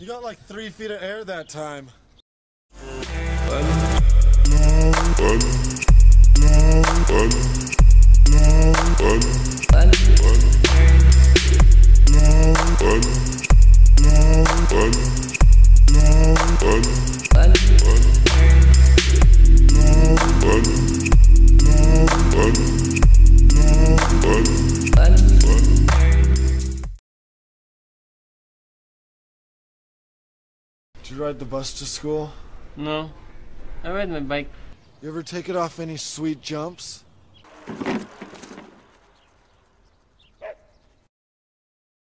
You got like three feet of air that time. Did you ride the bus to school? No. I ride my bike. You ever take it off any sweet jumps?